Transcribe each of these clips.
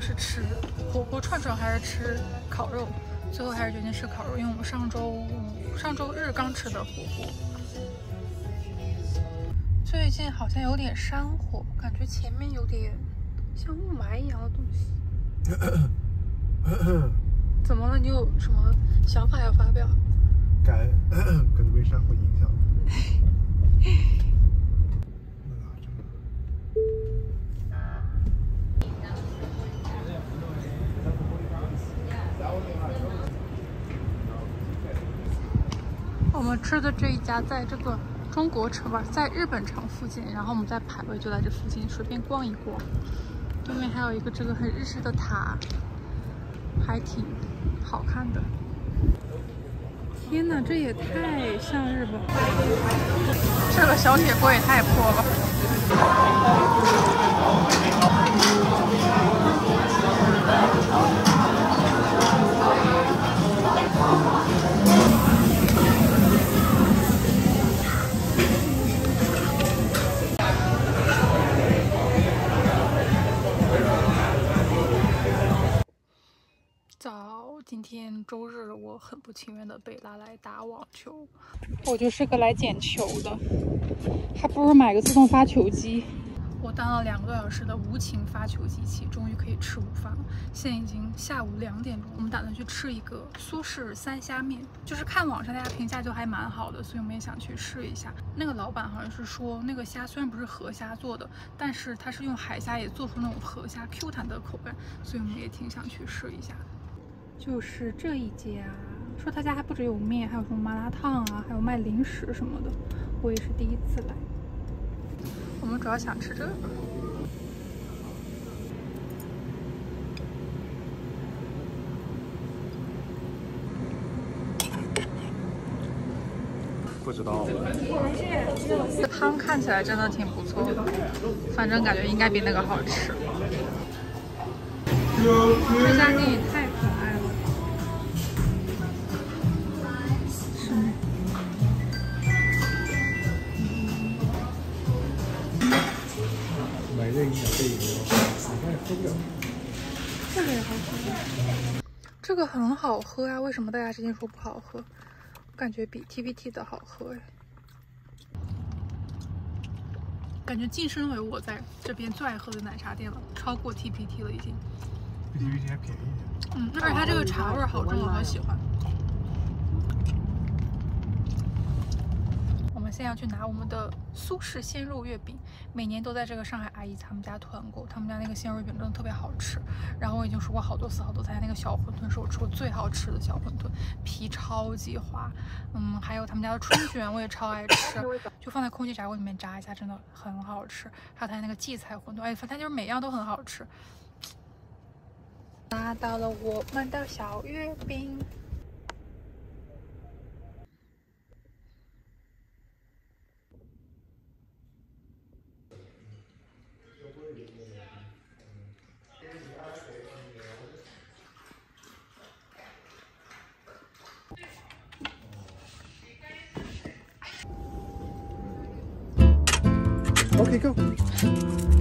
是吃火锅串串还是吃烤肉，最后还是决定吃烤肉，因为我们上周五、上周日刚吃的火锅。最近好像有点山火，感觉前面有点像雾霾一样的东西。怎么了？你有什么想法要发表？感感觉被山火影响。们吃的这一家在这个中国城吧，在日本城附近，然后我们在排位就在这附近，随便逛一逛。对面还有一个这个很日式的塔，还挺好看的。天哪，这也太像日本！这个小铁锅也太破了。今天周日，我很不情愿的被拉来打网球。我就是个来捡球的，还不如买个自动发球机。我当了两个多小时的无情发球机器，终于可以吃午饭了。现在已经下午两点钟，我们打算去吃一个苏式三虾面，就是看网上大家评价就还蛮好的，所以我们也想去试一下。那个老板好像是说，那个虾虽然不是河虾做的，但是它是用海虾也做出那种河虾 Q 弹的口感，所以我们也挺想去试一下。就是这一家，说他家还不止有面，还有什么麻辣烫啊，还有卖零食什么的。我也是第一次来。我们主要想吃这个。不知道。这汤看起来真的挺不错的，反正感觉应该比那个好吃。这家店也太这个也好喝，这个很好喝呀！为什么大家之前说不好喝？我感觉比 T B T 的好喝哎，感觉晋升为我在这边最爱喝的奶茶店了，超过 T B T 了已经。比 TPT 还便宜一点。嗯，而且它这个茶味好重，我好喜欢。现在要去拿我们的苏式鲜肉月饼，每年都在这个上海阿姨他们家团购，他们家那个鲜肉月饼真的特别好吃。然后我已经说过好多次好多次，那个小馄饨是我吃过最好吃的小馄饨，皮超级滑。嗯，还有他们家的春卷我也超爱吃，就放在空气炸锅里面炸一下，真的很好吃。还有他家那个荠菜馄饨，哎，反正就是每样都很好吃。拿到了我们的小月饼。Okay, go.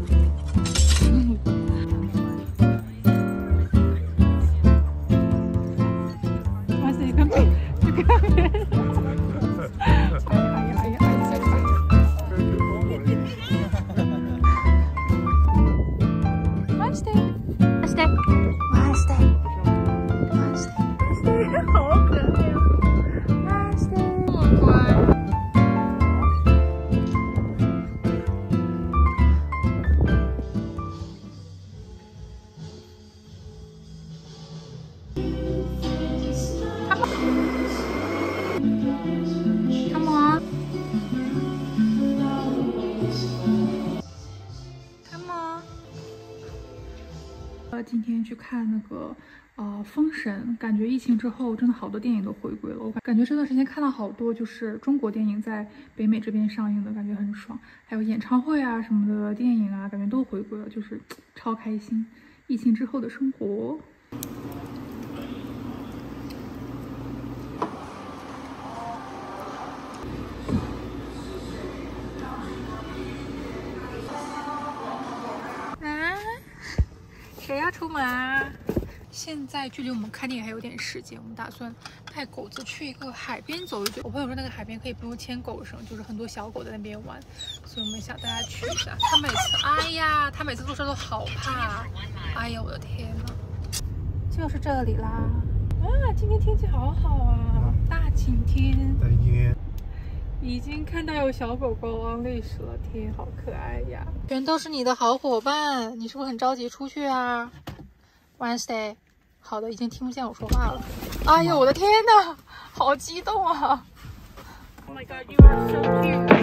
今天去看那个呃《封神》，感觉疫情之后真的好多电影都回归了。我感觉这段时间看了好多就是中国电影在北美这边上映的，感觉很爽。还有演唱会啊什么的电影啊，感觉都回归了，就是 超开心。疫情之后的生活。出门啊？现在距离我们看电影还有点时间，我们打算带狗子去一个海边走一走。我朋友说那个海边可以不用牵狗绳，就是很多小狗在那边玩，所以我们想带它去一下。它每次，哎呀，它每次坐车都好怕，哎呀，我的天呐，就是这里啦！啊，今天天气好好啊，大晴天。大晴天。已经看到有小狗狗往历史了，天，好可爱呀！全都是你的好伙伴，你是不是很着急出去啊？Wednesday。好的，已经听不见我说话了。哎呦，我的天哪，好激动啊！Oh my god, you are so cute.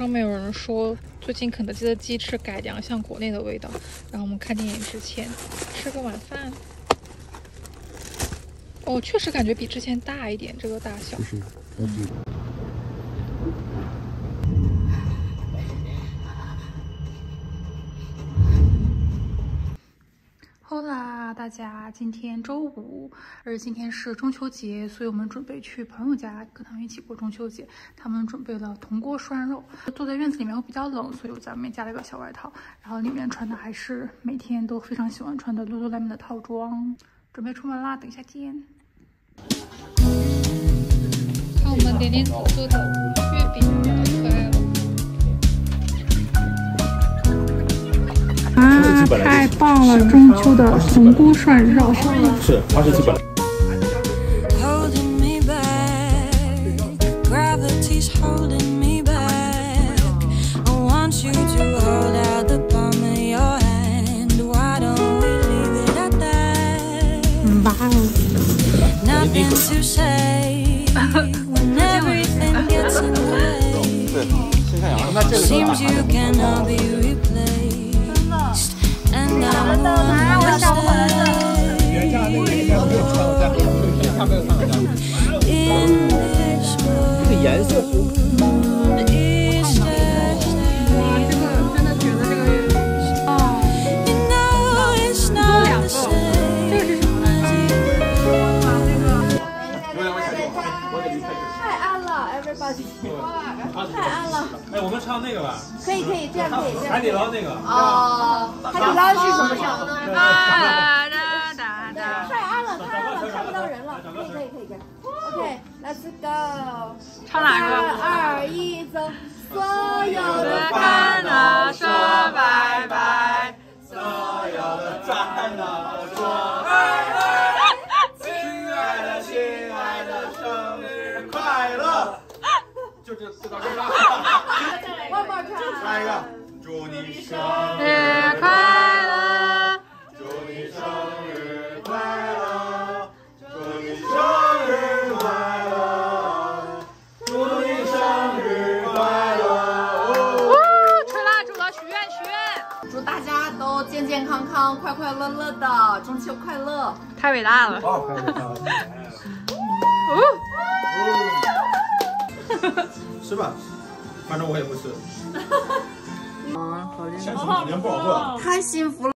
上面有人说，最近肯德基的鸡翅改良像国内的味道。然后我们看电影之前吃个晚饭。哦，确实感觉比之前大一点，这个大小啦，大家，今天周五，而今天是中秋节，所以我们准备去朋友家跟他们一起过中秋节。他们准备了铜锅涮肉。坐在院子里面会比较冷，所以我在外面加了一个小外套，然后里面穿的还是每天都非常喜欢穿的 Lululemon 的套装。准备出门啦，等一下见。看我们点点子做的啊，太棒了！中秋的铜锅涮肉是二十七本。哇哦！那这个。真的？那，我在他没有穿我家。这个颜色唱那个吧。可以可以，这样可以。海底捞那个。哦，海底捞是什么唱的？太暗了，太暗了，看不到人了。可以可以可以可以。OK，Let's go。唱哪个？三二一，走。所有的烦恼说拜拜，所有的烦恼说拜拜，亲爱的亲爱的，生日快乐。就这这段歌吧。快快乐乐的，中秋快乐！太伟大了。吃吧，反正我也不吃。啊，好厉害！太幸福了。